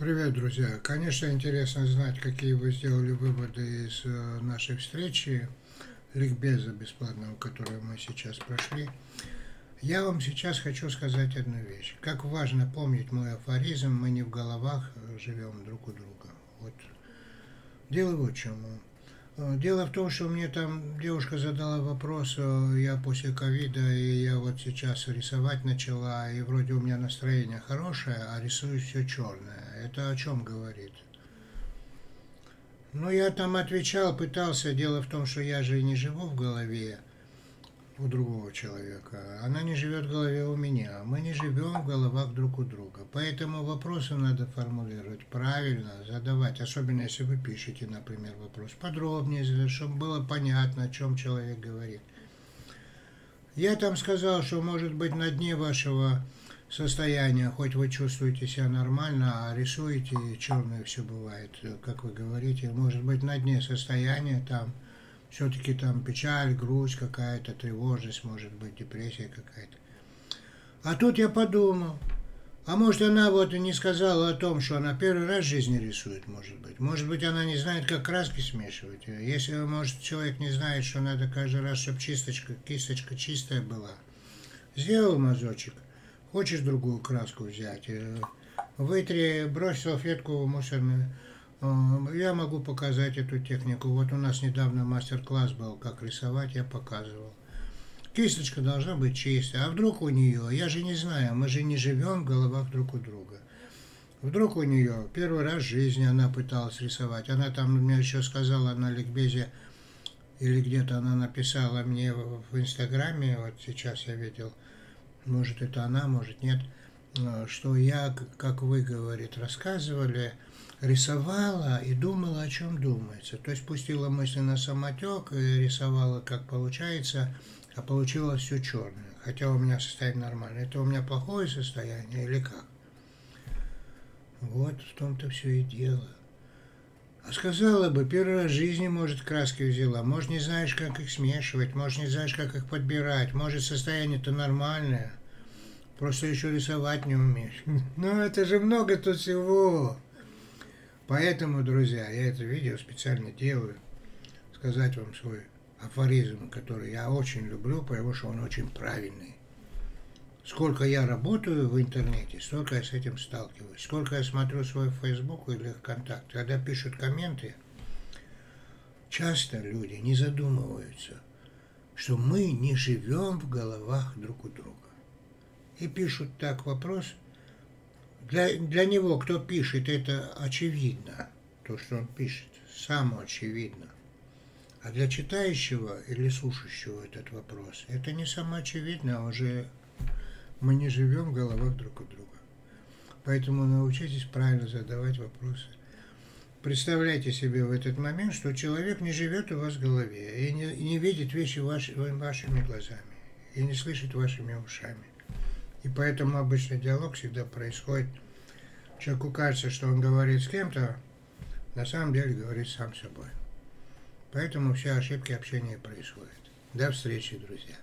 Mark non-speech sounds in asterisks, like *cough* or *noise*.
Привет, друзья! Конечно, интересно знать, какие вы сделали выводы из э, нашей встречи, ликбеза бесплатного, которую мы сейчас прошли. Я вам сейчас хочу сказать одну вещь. Как важно помнить мой афоризм, мы не в головах э, живем друг у друга. Вот. Дело в чем. Э, дело в том, что мне там девушка задала вопрос, я после ковида, и я вот сейчас рисовать начала, и вроде у меня настроение хорошее, а рисую все черное. Это о чем говорит? Ну, я там отвечал, пытался. Дело в том, что я же не живу в голове у другого человека. Она не живет в голове у меня. Мы не живем в головах друг у друга. Поэтому вопросы надо формулировать правильно, задавать. Особенно, если вы пишете, например, вопрос подробнее, чтобы было понятно, о чем человек говорит. Я там сказал, что, может быть, на дне вашего состояния, хоть вы чувствуете себя нормально, а рисуете, черное все бывает, как вы говорите, может быть, на дне состояния там все-таки там печаль, грусть какая-то, тревожность, может быть, депрессия какая-то. А тут я подумал, а может она вот и не сказала о том, что она первый раз в жизни рисует, может быть. Может быть, она не знает, как краски смешивать. Если, может, человек не знает, что надо каждый раз, чтобы чисточка, кисточка чистая была. Сделал мазочек, хочешь другую краску взять, э, вытри, брось салфетку в мусорную, я могу показать эту технику. Вот у нас недавно мастер-класс был, как рисовать, я показывал. Кисточка должна быть чистая. А вдруг у нее, я же не знаю, мы же не живем в головах друг у друга. Вдруг у нее первый раз в жизни она пыталась рисовать. Она там мне еще сказала на ликбезе, или где-то она написала мне в Инстаграме, вот сейчас я видел, может это она, может нет, э, что я, как вы, говорит, рассказывали, рисовала и думала, о чем думается. То есть пустила мысли на самотек и рисовала, как получается, а получилось все черное. Хотя у меня состояние нормальное. Это у меня плохое состояние или как? Вот в том-то все и дело. А сказала бы, первый раз в жизни, может, краски взяла, может, не знаешь, как их смешивать, может, не знаешь, как их подбирать, может, состояние-то нормальное, просто еще рисовать не умеешь. *laughs* Ну, это же много тут всего. Поэтому, друзья, я это видео специально делаю, сказать вам свой афоризм, который я очень люблю, потому что он очень правильный. Сколько я работаю в интернете, столько я с этим сталкиваюсь. Сколько я смотрю свой Facebook или ВКонтакте, когда пишут комменты, часто люди не задумываются, что мы не живем в головах друг у друга. И пишут так вопрос – для, для него, кто пишет, это очевидно, то, что он пишет, само очевидно. А для читающего или слушающего этот вопрос, это не самоочевидно, а уже мы не живем в головах друг у друга. Поэтому научитесь правильно задавать вопросы. Представляйте себе в этот момент, что человек не живет у вас в голове и не, и не видит вещи ваши, вашими глазами, и не слышит вашими ушами. И поэтому обычно диалог всегда происходит. Человеку кажется, что он говорит с кем-то, на самом деле говорит сам собой. Поэтому все ошибки общения происходят. До встречи, друзья.